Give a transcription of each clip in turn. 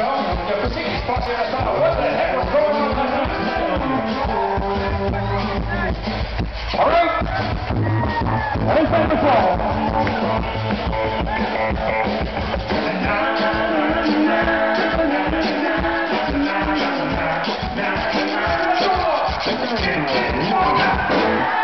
Belgium to to All right. Let's have the on!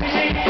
Create